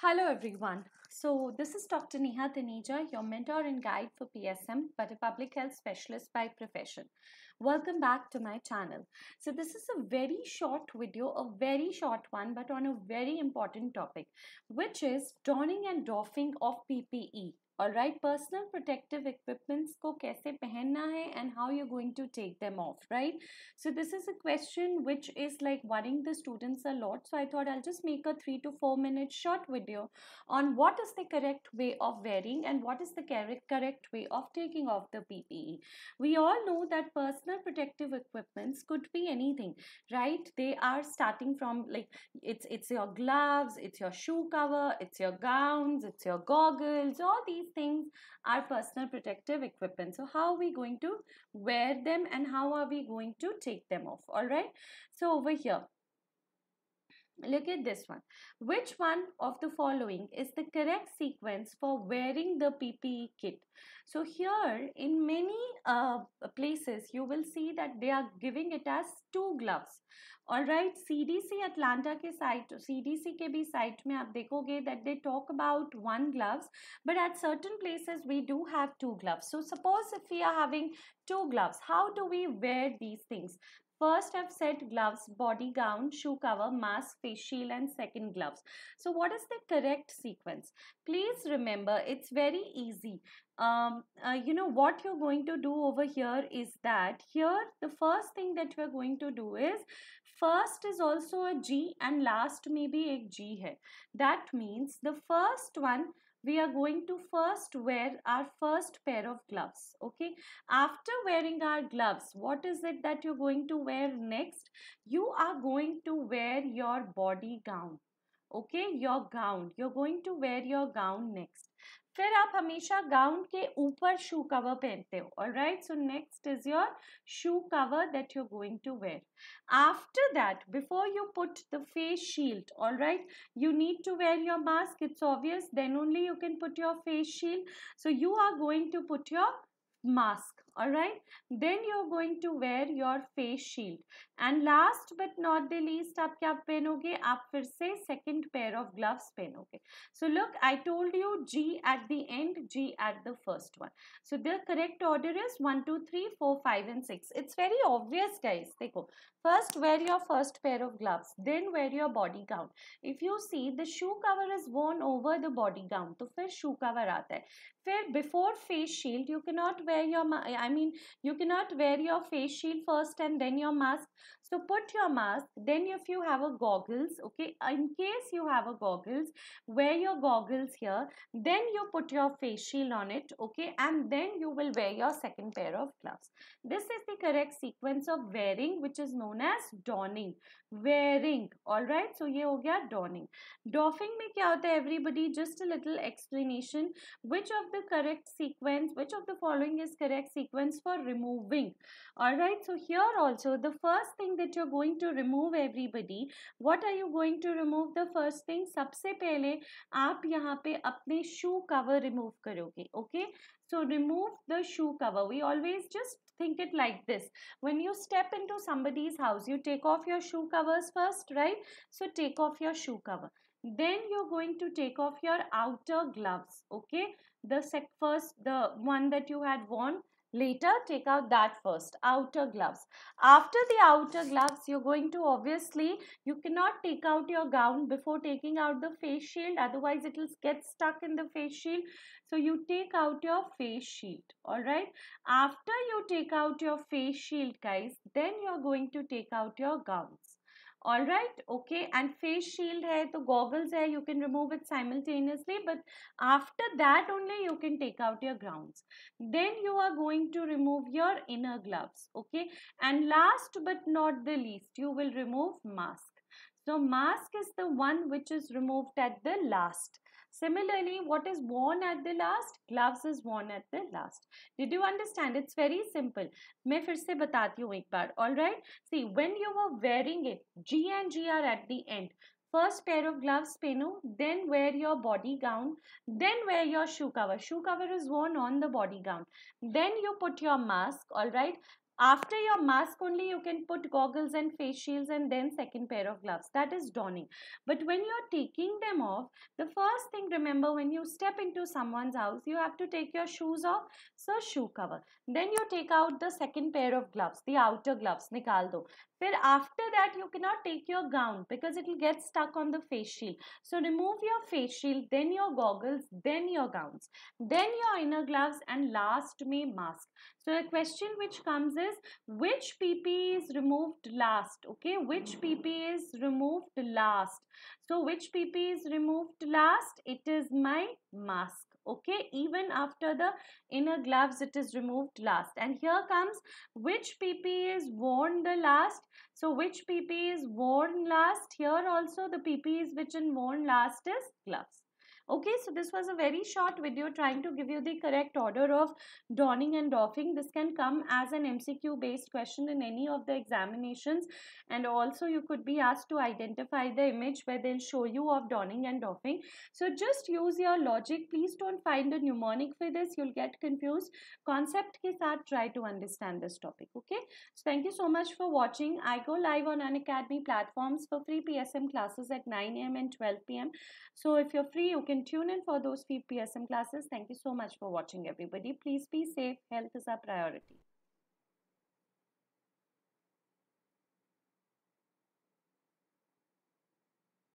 Hello everyone. So this is Dr. Neha Taneja, your mentor and guide for PSM, but a public health specialist by profession. Welcome back to my channel. So this is a very short video, a very short one, but on a very important topic, which is donning and doffing of PPE. All right, personal protective equipments को कैसे पहनना है and how you're going to take them off, right? So this is a question which is like worrying the students a lot. So I thought I'll just make a three to four minute short video on what is the correct way of wearing and what is the correct correct way of taking off the PPE. We all know that personal protective equipments could be anything, right? They are starting from like it's it's your gloves, it's your shoe cover, it's your gowns, it's your goggles, all these these things are personal protective equipment. So how are we going to wear them and how are we going to take them off? All right. So over here, look at this one. Which one of the following is the correct sequence for wearing the PPE kit? So here in many uh, places, you will see that they are giving it as two gloves. All right C D C Atlanta के site C D C के भी site में आप देखोगे that they talk about one gloves but at certain places we do have to gloves so suppose if we are having two gloves how do we wear these things First, I've said gloves, body gown, shoe cover, mask, face shield, and second gloves. So, what is the correct sequence? Please remember, it's very easy um, uh, you know what you're going to do over here is that here the first thing that we're going to do is first is also a G and last maybe a G hai. That means the first one we are going to first wear our first pair of gloves okay? After wearing our gloves what is it that you're going to wear next? You are going to wear your body gown okay your gown you're going to wear your gown next फिर आप हमेशा gown के ऊपर शू cover पहनते हो और right so next is your shoe cover that you going to wear after that before you put the face shield all right you need to wear your mask it's obvious then only you can put your face shield so you are going to put your mask all right then you're going to wear your face shield and last but not the least आप क्या पहनोगे आप फिर से second pair of gloves पहनोगे so look I told you G at the end G at the first one so the correct order is 1 2 3 4 5 and 6 it's very obvious guys देखो first wear your first pair of gloves then wear your body gown if you see the shoe cover is worn over the body gown तो फिर shoe cover आता है फिर before face shield you cannot wear your I mean you cannot wear your face shield first and then your mask. So put your mask then if you have a goggles okay in case you have a goggles wear your goggles here then you put your face shield on it okay and then you will wear your second pair of gloves. This is the correct sequence of wearing which is known as donning. Wearing all right? So ye ho gaya donning. Doffing mein kya hota everybody? Just a little explanation. Which of the correct sequence which of the following is correct sequence for removing all right so here also the first thing that you're going to remove everybody what are you going to remove the first thing सबसे पहले आप यहाँ पे अपने shoe cover remove करोगे okay so remove the shoe cover we always just think it like this when you step into somebody's house you take off your shoe covers first right so take off your shoe cover then you're going to take off your outer gloves okay the sec first the one that you had worn later take out that first outer gloves. After the outer gloves you're going to obviously you cannot take out your gown before taking out the face shield. Otherwise it will get stuck in the face shield. So you take out your face shield all right after you take out your face shield guys then you're going to take out your gowns all right okay and face shield hai to goggles hai you can remove it simultaneously but after that only you can take out your grounds. Then you are going to remove your inner gloves okay? And last but not the least you will remove mask. So mask is the one which is removed at the last Similarly, what is worn at the last? Gloves is worn at the last. Did you understand? It's very simple. मैं फिर से बताती हूँ एक बार. All right. See, when you were wearing it, G and G are at the end. First pair of gloves pehno, then wear your body gown, then wear your shoe cover. Shoe cover is worn on the body gown. Then you put your mask, all right. after your mask only you can put goggles and face shields and then second pair of gloves. That is donning but when you're taking them off the first thing remember when you step into someone's house you have to take your shoes off so shoe cover. Then you take out the second pair of gloves the outer gloves nikal do. Then after that you cannot take your gown because it will get stuck on the face shield. So remove your face shield then your goggles then your gowns then your inner gloves and last me mask. So a question which comes is which PP is removed last? Okay, which PP is removed last? So which PP is removed last? It is my mask. Okay, even after the inner gloves, it is removed last. And here comes which PP is worn the last. So which PP is worn last? Here also the PP is which is worn last is gloves. Okay, so this was a very short video trying to give you the correct order of donning and doffing. This can come as an MCQ based question in any of the examinations and also you could be asked to identify the image where they'll show you of donning and doffing. So just use your logic. Please don't find a mnemonic for this. You'll get confused. Concept ke saath try to understand this topic. Okay. So thank you so much for watching. I go live on Unacademy platforms for free PSM classes at 9 a.m. and 12 p.m. So if you're free, you can tune in for those free PSM classes. Thank you so much for watching everybody. Please be safe. Health is our priority.